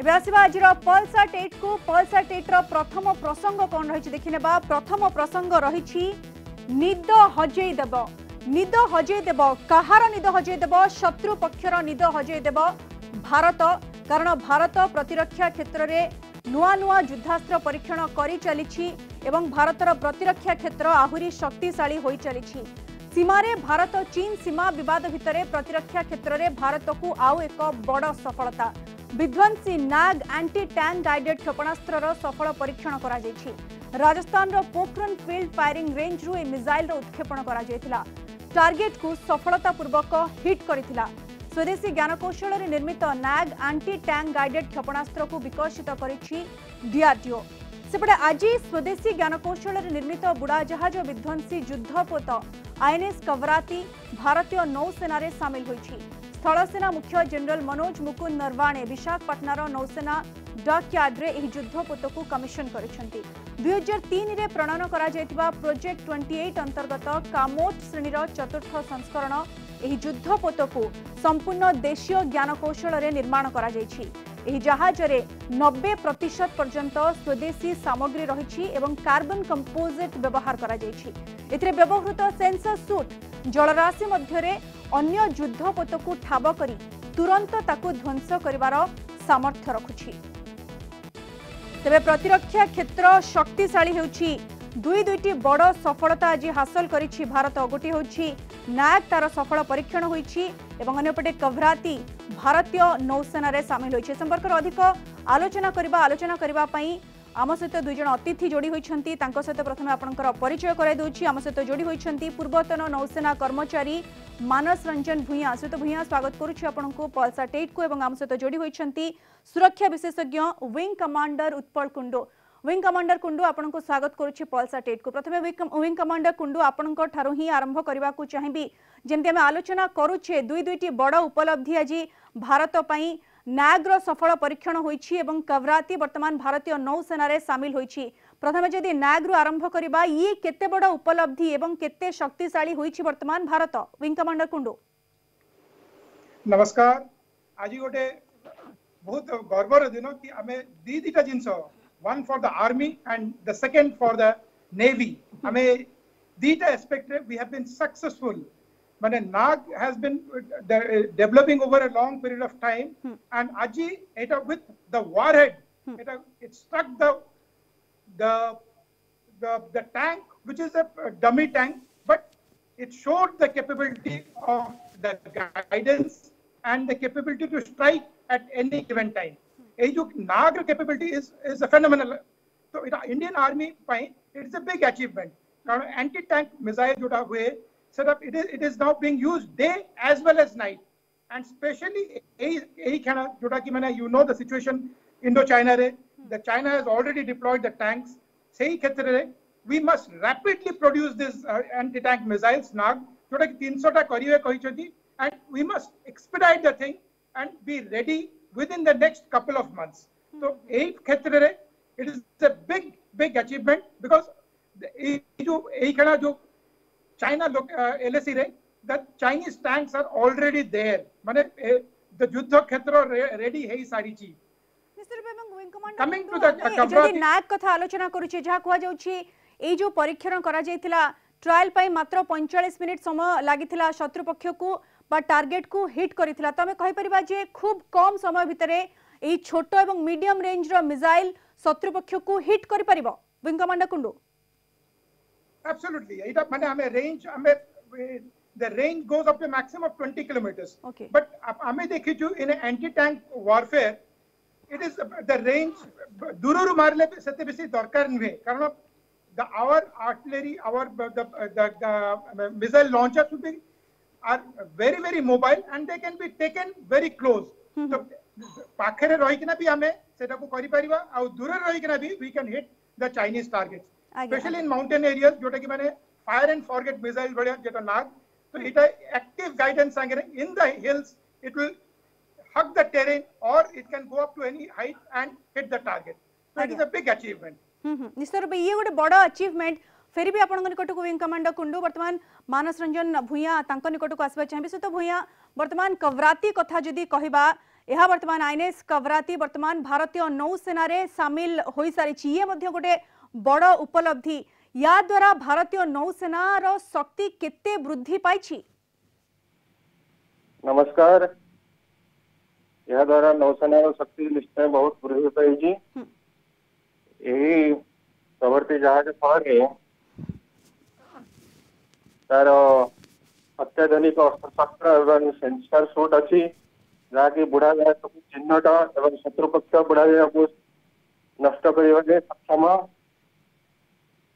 এবে আসবা আজির পলসা টেটকু পলসা টেট্র প্রথম প্রসঙ্গ কণ রয়েছে দেখি নেবা প্রথম প্রসঙ্গ রয়েছে নিদ হজেই দেব নিদ হজেই দেব কাহার নিদ হজেই দেব শত্রু পক্ষর নিদ হজেই দেব ভারত কারণ ভারত প্রতিরক্ষা ক্ষেত্রে নূয়া নূয়া যুদ্ধাস্ত্র পরীক্ষণ করে চালিছি এবং ভারতর প্রতিরক্ষা ক্ষেত্র আহুরি শক্তিশালী হয়ে চালিছি সীমারে ভারত চীন সীমা বিবাদ ভিতরে প্রতিরক্ষা ক্ষেত্রে ভারতকু আউ এক বড় সফলতা विद्वान्सी नाग एंटी टैंक गाइडेड क्षेपणास्त्रର सफल পৰীක්ෂণ কৰা হৈছে ৰাজস্থানৰ পোকৰন ফিল্ড ফাইৰিং ৰেঞ্জৰ এই মিজাইলৰ উৎক্ষেপণ কৰা হৈছিল টার্গেটক সফলতা पूर्वक হিট কৰিছিল স্বদেশী জ্ঞান কৌশলৰে নির্মিত नाग এন্টি ট্যাংক গাইডেড क्षेपणास्त्रক বিকশিত কৰিছি ডি আৰ টি ও সেබඩා আজি স্বদেশী জ্ঞান কৌশলৰে নির্মিত বুঢ়া জাহাজ আৰু বিদ্বान्सी যুদ্ধopot INS কাৱৰাতি ভাৰতীয় নৌসেনাৰে সামিল হৈছে સ્થળસેના મુખ્ય જનરલ મનોજ મુકુંદ નરવાણે વિશાખપટଣାର ନୌସେନା ଡକ୍ୟାର୍ଡରେ ଏହି ଯୁଦ୍ଧପୋତକୁ କମିଶନ କରିଛନ୍ତି ଦୁଇହଜାର ତିନିରେ ପ୍ରଣୟନ କରାଯାଇଥିବା ପ୍ରୋଜେକ୍ଟ ଟ୍ୱେଣ୍ଟି ଏଇଟ୍ ଅନ୍ତର୍ଗତ କାମୋଟ ଶ୍ରେଣୀର ଚତୁର୍ଥ ସଂସ୍କରଣ ଏହି ଯୁଦ୍ଧପୋତକୁ ସମ୍ପୂର୍ଣ୍ଣ ଦେଶୀୟ ଜ୍ଞାନକୌଶଳରେ ନିର୍ମାଣ କରାଯାଇଛି ଏହି ଜାହାଜରେ ନବେ ପ୍ରତିଶତ ପର୍ଯ୍ୟନ୍ତ ସ୍ୱଦେଶୀ ସାମଗ୍ରୀ ରହିଛି ଏବଂ କାର୍ବନ କମ୍ପୋଜିଟ୍ ବ୍ୟବହାର କରାଯାଇଛି ଏଥିରେ ବ୍ୟବହୃତ ସେନ୍ସର ସୁଟ୍ ଜଳରାଶି ମଧ୍ୟରେ ଅନ୍ୟ ଯୁଦ୍ଧପୋତକୁ ଠାବ କରି ତୁରନ୍ତ ତାକୁ ଧ୍ୱଂସ କରିବାର ସାମର୍ଥ୍ୟ ରଖୁଛି ତେବେ ପ୍ରତିରକ୍ଷା କ୍ଷେତ୍ର ଶକ୍ତିଶାଳୀ ହେଉଛି ଦୁଇ ଦୁଇଟି ବଡ଼ ସଫଳତା ଆଜି ହାସଲ କରିଛି ଭାରତ ଗୋଟିଏ ହେଉଛି ନାୟକ ତାର ସଫଳ ପରୀକ୍ଷଣ ହୋଇଛି ଏବଂ ଅନ୍ୟପଟେ କଭ୍ରାତି ଭାରତୀୟ ନୌସେନାରେ ସାମିଲ ହୋଇଛି ଏ ସମ୍ପର୍କରେ ଅଧିକ ଆଲୋଚନା କରିବା ଆଲୋଚନା କରିବା ପାଇଁ आम सहित दुईज अतिथि जोड़ी होती सहित प्रथम आपचय परिचय कराई आम सहित जोड़ी होती पूर्वतन नौसेना कर्मचारी मानस रंजन भूया श्वेत भूया स्वागत करुच्छ टेट को आम सहित जोड़ी होती सुरक्षा विशेषज्ञ wing commander Utpal Kundu wing commander Kundu आप स्वागत करुच्छ टेट को प्रथम विंग कमांडर कुंडू आपण आरंभ करने को चाहिए जमी आम आलोचना करुचे दुई दुईट बड़ उपलब्धि आज भारत ନ୍ୟାଗ୍ର ସଫଳ ପରୀକ୍ଷଣ ହୋଇଛି ଏବଂ କଭରାତି ବର୍ତ୍ତମାନ ଭାରତୀୟ ନୌସେନାରେ ସାମିଲ ହୋଇଛି ପ୍ରଥମେ ଯଦି ନ୍ୟାଗ୍ରୁ ଆରମ୍ଭ କରିବା ଇଏ କେତେ ବଡ଼ ଉପଲବ୍ଧି ଏବଂ କେତେ ଶକ୍ତିଶାଳୀ ହୋଇଛି ବର୍ତ୍ତମାନ ଭାରତ ୱିଙ୍ଗ କମାଣ୍ଡର କୁଣ୍ଡୁ ନମସ୍କାର ଆଜି ଗୋଟେ ବହୁତ ଗର୍ବର ଦିନ କି ଆମେ ଦୁଇ ଦିଟା ଜିନିଷ one for the army and the second for the navy ଆମେ ଦିଟା ଆସ୍ପେକ୍ଟରେ we have been successful But a Nag has been uh, uh, developing over a long period of time, hmm. and Aji, it, with the warhead, hmm. it, uh, it struck the, the, the, the, tank, which is a dummy tank, but it showed the capability of the guidance and the capability to strike at any given time. Hmm. Ajuk Nagra capability is, is a phenomenal. So, Indian Army, fine, it's a big achievement. Anti-tank missile, it is, it is now being used day as well as night. And especially, you know the situation, Indo-China, the China has already deployed the tanks. We must rapidly produce these uh, anti-tank missiles, NAG, and we must expedite the thing and be ready within the next couple of months. So, hmm. it is a big, big achievement because এই যে এইখানে China look, uh, LSE that Chinese tanks are already there. माने the युद्ध क्षेत्र ready है सारी चीज Coming to the ଯଦି ନାୟକ କଥା ଆଲୋଚନା କରୁଛେ ଯାହା କୁହାଯାଉଛି ଏଇ ଯୋଉ ପରୀକ୍ଷଣ କରାଯାଇଥିଲା ଟ୍ରାଏଲ ପାଇଁ ମାତ୍ର ପଇଁଚାଳିଶ ମିନିଟ୍ ସମୟ ଲାଗିଥିଲା ଶତ୍ରୁପକ୍ଷକୁ ବା ଟାର୍ଗେଟକୁ ହିଟ୍ କରିଥିଲା ତ ଆମେ କହିପାରିବା ଯେ ଖୁବ୍ କମ୍ ସମୟ ଭିତରେ ଏହି ଛୋଟ ଏବଂ ମିଡିୟମ ରେଞ୍ଜର ମିସାଇଲ ଶତ୍ରୁପକ୍ଷକୁ ହିଟ୍ କରିପାରିବ wing commander Kundu Absolutely. It up, mane ame range ame the range goes up to a maximum of 20 kilometers. Okay. But ame dekhi जो in anti-tank warfare, it is the range dururu marle सत्य बेसी दरकार नहीं है कारण the our artillery, our the the, the missile launcher would be are very very mobile and they can be taken very close. Mm -hmm. So, पाखरे रही भी आम से करी पार आउ दूर रही bi we can hit the chinese targets specially in mountain areas जोटा कि मैंने फायर एंड फॉरगेट मिसाइल बढ़िया जेटा नाग तो इट एक्टिव गाइडेंस आगे in the hills it will hug the terrain or it can go up to any height and hit the target. So it is a big achievement. Hmm hmm. निश्चय रूप ये गोटे बड़ achievement फेरी भी आपण निकट को विंग कमांडर कुंडू वर्तमान मानस रंजन भूया निकट को आसवा चाहिए तो भूया वर्तमान कवराती कथा जदि कहवा यह बर्तमान आईएनएस कवराती वर्तमान भारतीय नौसेन सामिल हो सारी ये गोटे बड़ उपलब्धि या द्वारा भारतीय नौसेनार शक्ति केते वृद्धि पाई नमस्कार यह द्वारा नौसेनार शक्ति निश्चय बहुत वृद्धि पाई यही हम्म। प्रवर्ती जहाज फे तार अत्याधुनिक अस्त्रशस्त्र सेंसर सुट अच्छी जहाँकि बुढ़ा जहाज को चिन्हट एवं शत्रुपक्ष बुढ़ा जहाज को नष्ट सक्षम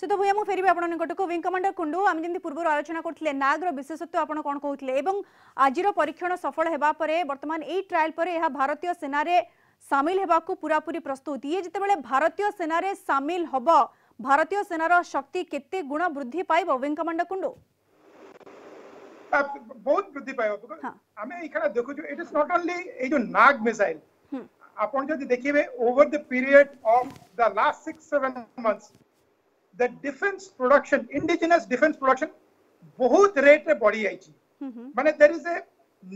সে তো ভূয়া মু ফেরিবি আপনার নিকটকু উইং কমান্ডার কুন্ডু আমি যেমন পূর্ব আলোচনা করলে নাগ্র বিশেষত্ব আপনার কোণ কৌলে এবং আজির পরীক্ষণ সফল হওয়া পরে বর্তমান এই ট্রায়াল পরে ভারতীয় সেনারে সামিল হওয়া পুরাপুরি প্রস্তুত ইয়ে যেতবে ভারতীয় সেনারে সামিল হব ভারতীয় সেনার শক্তি কেতে গুণ বৃদ্ধি পাইব উইং কমান্ডার কুন্ডু বহুত বৃদ্ধি পাইব আমি এখানে দেখুছু ইট ইজ নট অনলি এই যে নাগ মিসাইল আপন যদি দেখিবে over the period of the last 6 7 months the defence production indigenous defence production बहुत रेट रे बढ़ी आई छी माने there is a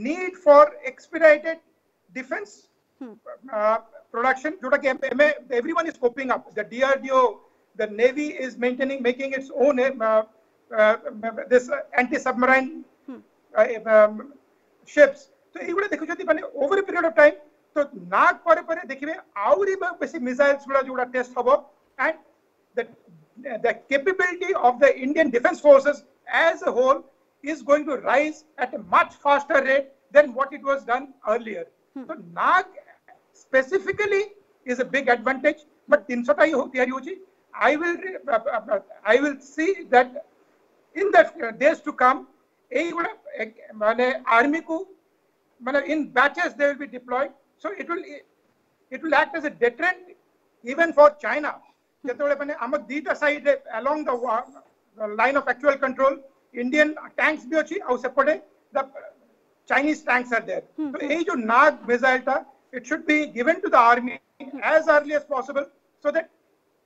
need for expedited defence production जोटा कि everyone is coping up the DRDO the navy is maintaining making its own this anti submarine ships तो ये hmm. uh, um, माने ओवर पीरियड ऑफ टाइम तो ना करे परे देखिबे आउरी बेसी मिसाइल्स गुडा जोडा टेस्ट हबो and the the capability of the Indian Defence Forces as a whole is going to rise at a much faster rate than what it was done earlier. Hmm. So NAG specifically is a big advantage, but in Hotiariuji, I will uh, uh, uh, I will see that in the days to come, army in batches they will be deployed. So it will it will act as a deterrent even for China. Along the line of actual control Indian tanks भी अच्छी सेपटे Chinese tanks are there तो हम्म। यही जो Nag missile था it should be given to the army as early as possible so that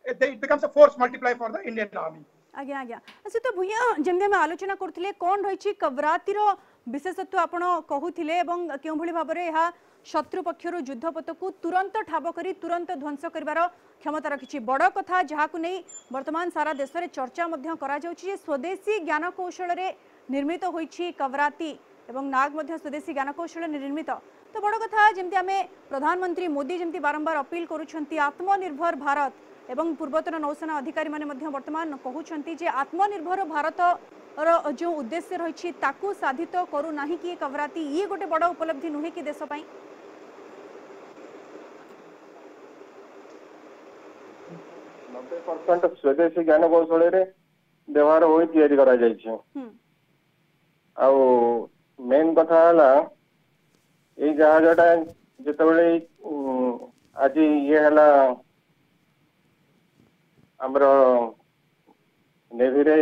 it ध्वंस करबार क्षमता रखी बड़ कथा जहाँ बर्तमान सारा देश में चर्चा कर स्वदेशी ज्ञानकौशल निर्मित हो होवराती नाग मध्य स्वदेशी ज्ञानकौशल निर्मित तो बड़ कथा जमी आम प्रधानमंत्री मोदी जमी बारंबार अपिल कर आत्मनिर्भर भारत एवं पूर्वतन नौसेना अधिकारी बर्तमान कहते आत्मनिर्भर भारत जो उद्देश्य रही साधित करूना कि कवराती ये गोटे बड़ उपलब्धि नुहे कि देशपाई પંદર પર્સન્ટ સ્વદેશી જ્ઞાન કૌશળીરે ବ୍ୟବହାର ହୋଇ ତିଆରି କରାଯାଇଛି ଆଉ ମେନ୍ କଥା ହେଲା ଏଇ ଜାହାଜଟା ଯେତେବେଳେ ଆଜି ଇଏ ହେଲା ଆମର ନେଭିରେ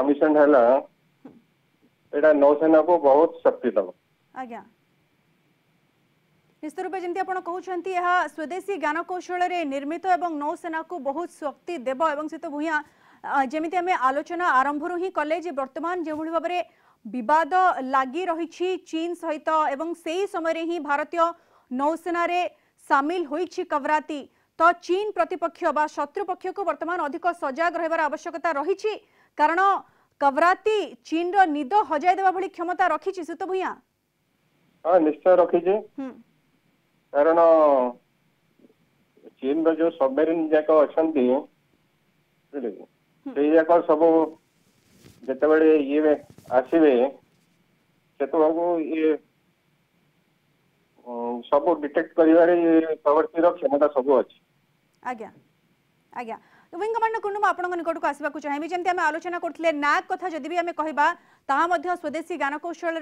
କମିଶନ ହେଲା ଏଇଟା ନୌସେନାକୁ ବହୁତ ଶକ୍ତି ଦେବ ଆଜ୍ଞା निश्चित रूप जमी आप कहते हैं स्वदेशी ज्ञानकौशल निर्मित एवं नौसेना को बहुत शक्ति देव और से तो भूया जमी आम आलोचना आरंभ ही कले बर्तमान जो भाव में बद लग रही चीन सहित एवं से ही समय ही भारतीय नौसेन सामिल हो कवराती तो चीन प्रतिपक्ष व शत्रुपक्ष को बर्तमान अधिक सजग रवश्यकता रही कारण कवराती चीन निद हजाई देवा भली क्षमता रखी सुत भूया हाँ, निश्चय रखी କାରଣ ଚୀନର ଯୋଉ ସବମେରିନ୍ ଯାକ ଅଛନ୍ତି ବୁଝିଲେ ସେଇ ଯାକ ସବୁ ଯେତେବେଳେ ଇଏ ଆସିବେ ସେତେବେଳକୁ ଇଏ ସବୁ ଡିଟେକ୍ଟ କରିବାରେ ପ୍ରବର୍ତ୍ତୀର କ୍ଷମତା ସବୁ ଅଛି ଆଜ୍ଞା ଆଜ୍ଞା विंग निकट को आसपा चाहे जमी आलोचना करते नाक कथा जदि भी आम कह स्वदेशी गानकौशल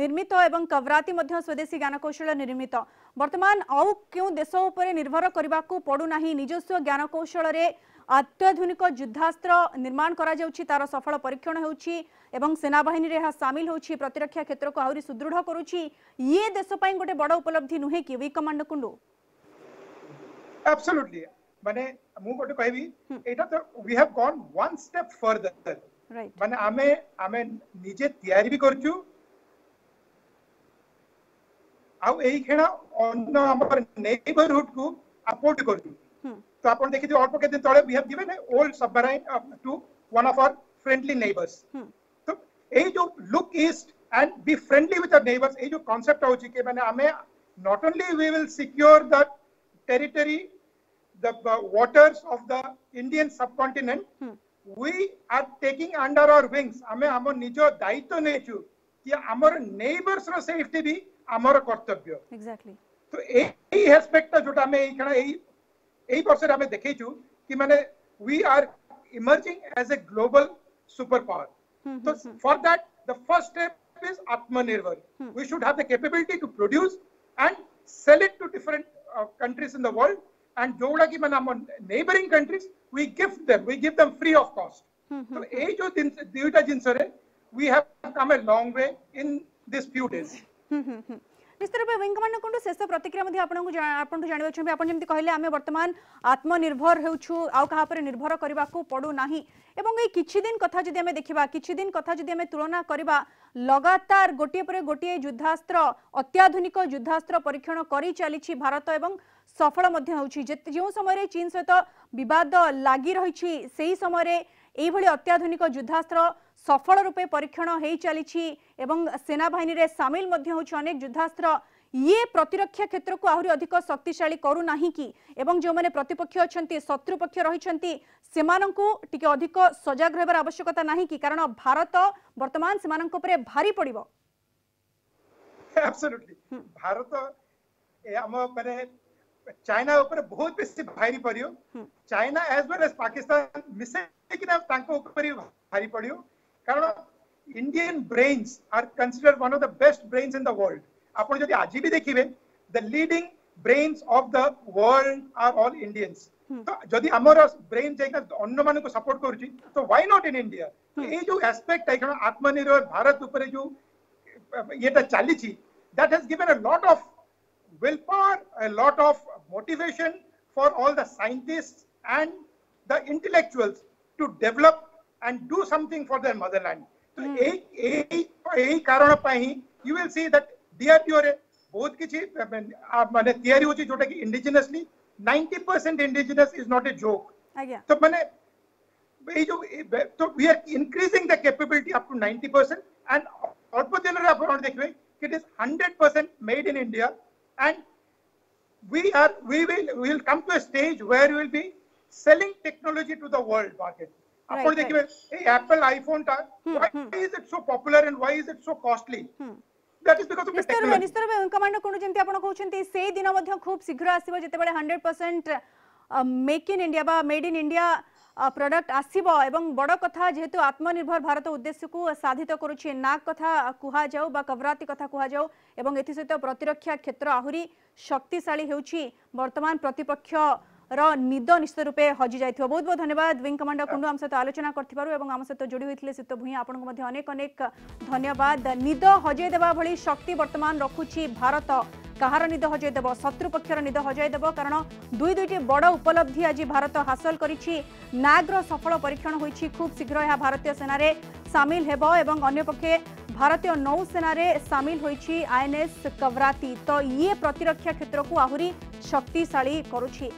निर्मित एवं कवराती स्वदेशी गानकौशल निर्मित बर्तमान आउ क्यों देश निर्भर करने को पड़ूना निजस्व ज्ञानकौशल अत्याधुनिक युद्धास्त्र निर्माण करा तार सफल परीक्षण एवं सेना बाहन सामिल हो प्रतिरक्षा क्षेत्र को आहरी सुदृढ़ करे देश गोटे बड़ उपलब्धि नुहे कि विंग कमाण्ड कुंडू एब्सोल्युटली माने मु गोटे कहबी हम्म। एटा तो we have gone one step further right माने आमे आमे निजे तयारी भी करचू आ एही खेणा अन्य हमर नेबरहुड को सपोर्ट करचू हम्म। तो आपण देखि अल्प के दिन तळे we have given a old submarine to one of our friendly neighbours तो ए जो look east and be friendly with our neighbours ए जो कांसेप्ट आउची के माने आमे not only we will secure that territory the uh, waters of the Indian subcontinent, hmm. we are taking under our wings. ଆମେ ଆମ ନିଜ ଦାୟିତ୍ୱ ନେଇଛୁ କି ଆମର ନେଇବର୍ସର ସେଫ୍ଟି ବି ଆମର କର୍ତ୍ତବ୍ୟ ଏକ୍ଜାକ୍ଟଲି ତ ଏଇ ଆସ୍ପେକ୍ଟଟା ଯୋଉଟା ଆମେ ଏଇ ଖେଳ ଏଇ ଏଇ ବର୍ଷରେ ଆମେ ଦେଖେଇଛୁ କି ମାନେ we are emerging as a global superpower. Hmm, hmm, so hmm, for that, the first step is Atmanirbhar. Hmm. We should have the capability to produce and sell it to different uh, countries in the world and Jodaki Manam neighboring countries, we gift them, we give them free of cost. Mm-hmm. So, age of Devita Jinsore, we have come a long way in these few days. Mm-hmm. ନିଶ୍ଚିତ ରୂପେ ୱିଙ୍ଗମାନଙ୍କଠୁ ଶେଷ ପ୍ରତିକ୍ରିୟା ମଧ୍ୟ ଆପଣଙ୍କୁ ଆପଣଙ୍କୁ ଜାଣିବାକୁ ଚାହିଁବି ଆପଣ ଯେମିତି କହିଲେ ଆମେ ବର୍ତ୍ତମାନ ଆତ୍ମନିର୍ଭର ହେଉଛୁ ଆଉ କାହା ଉପରେ ନିର୍ଭର କରିବାକୁ ପଡ଼ୁନାହିଁ ଏବଂ ଏଇ କିଛି ଦିନ କଥା ଯଦି ଆମେ ଦେଖିବା କିଛି ଦିନ କଥା ଯଦି ଆମେ ତୁଳନା କରିବା ଲଗାତାର ଗୋଟିଏ ପରେ ଗୋଟିଏ ଯୁଦ୍ଧାସ୍ତ୍ର ଅତ୍ୟାଧୁନିକ ଯୁଦ୍ଧାସ୍ତ୍ର ପରୀକ୍ଷଣ କରି ଚାଲିଛି ଭାରତ ଏବଂ ସଫଳ ମଧ୍ୟ ହେଉଛି ଯେଉଁ ସମୟରେ ଚୀନ ସହିତ ବିବାଦ ଲାଗି ରହିଛି ସେହି ସମୟରେ ଏହିଭଳି ଅତ୍ୟାଧୁନିକ ଯୁଦ୍ଧାସ୍ତ୍ର ସଫଳ ରୂପେ ପରୀକ୍ଷଣ ହେଇ ଚାଲିଛି ଏବଂ ସେନାବାହିନୀରେ ସାମିଲ ମଧ୍ୟ ହେଉଛି ଅନେକ ଯୁଦ୍ଧାସ୍ତ୍ର ଇଏ ପ୍ରତିରକ୍ଷା କ୍ଷେତ୍ରକୁ ଆହୁରି ଅଧିକ ଶକ୍ତିଶାଳୀ କରୁନାହିଁ କି ଏବଂ ଯେଉଁମାନେ ପ୍ରତିପକ୍ଷ ଅଛନ୍ତି ଶତ୍ରୁପକ୍ଷ ରହିଛନ୍ତି ସେମାନଙ୍କୁ ଟିକେ ଅଧିକ ସଜାଗ ରହିବାର ଆବଶ୍ୟକତା ନାହିଁ କି କାରଣ ଭାରତ ବର୍ତ୍ତମାନ ସେମାନଙ୍କ ଉପରେ ଭାରି ପଡିବ चाइना ऊपर बहुत बेसी भारी पड़ियो हम्म। China as well as Pakistan भारी पड़ियो कारण Indian brains are considered one of the best brains in the world आपण आज भी देखिबे the leading brains of the world are all Indians तो जदी हमर ब्रेन जाय तो अन्य मान को सपोर्ट करू छी तो व्हाई नॉट इन इंडिया ए जो एस्पेक्ट है कि आत्मनिर्भर भारत ऊपर जो येटा चली छी that has given a lot of willpower, a lot of motivation for all the scientists and the intellectuals to develop and do something for their motherland. So, यही you will see that there रे बहुत किसी माने theory होची जोटा कि indigenously 90% indigenous is not a joke. आज्ञा. So, we are increasing the capability up to 90% and अल्प दिनों around. आप देखिए it is 100% made in India and we are we will we will come to a stage where we will be selling technology to the world market. Right, അപ്പോൾ right. hey, Apple iPhone, hmm, why hmm. is it so popular and why is it so costly? Hmm. ନିଶ୍ଚୟ ଭାବେ ଓଙ୍କାମାଣ୍ଡ କୋଣ ଯେମିତି ଆପଣ କହୁଛନ୍ତି ସେଇ ଦିନ ମଧ୍ୟ ଖୁବ୍ ଶୀଘ୍ର ଆସିବ have hundred hundred percent in in India, made in India. Product আসব এবং বড় কথা যেহেতু আত্মনির্ভর ভারত উদ্দেশ্যক সাধিত করুছে নাক কথা কুহযাও বা কবরাতি কথা কুহযাও এবং এসহ প্রতিরক্ষা ক্ষেত্র আহরি শক্তিশালী হচ্ছে বর্তমান প্রতিপক্ষ ର ନିଦ ନିଶ୍ଚିତ ରୂପେ ହଜି ଯାଇଥିବ ବହୁତ ବହୁତ ଧନ୍ୟବାଦ ୱିଙ୍ଗ କମାଣ୍ଡର କୁଣ୍ଡୁ ଆମ ସହିତ ଆଲୋଚନା କରିଥିବାରୁ ଏବଂ ଆମ ସହିତ ଯୋଡ଼ି ହୋଇଥିଲେ ଶୀତ ଭୂଇଁ ଆପଣଙ୍କୁ ମଧ୍ୟ ଅନେକ ଅନେକ ଧନ୍ୟବାଦ ନିଦ ହଜେଇ ଦେବା ଭଳି ଶକ୍ତି ବର୍ତ୍ତମାନ ରଖୁଛି ଭାରତ কাহার নিদ হজাইদেব শত্রুপক্ষর নিদ হজাইদেব কারণ দুই দুইটি বড় উপলব্ধি আজ ভারত হাসল করেছি নাগ্র সফল পরীক্ষণ হয়েছি খুব শীঘ্র এ ভারতীয় সেনার সামিল হব এবং অন্যপক্ষে ভারতীয় নৌসেনার সামিল হয়েছি আইএনএস কবরাতি তো ইয়ে প্রতিরক্ষা ক্ষেত্রক আহরি শক্তিশালী করুছি